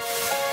Bye.